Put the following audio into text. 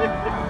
Ha ha ha!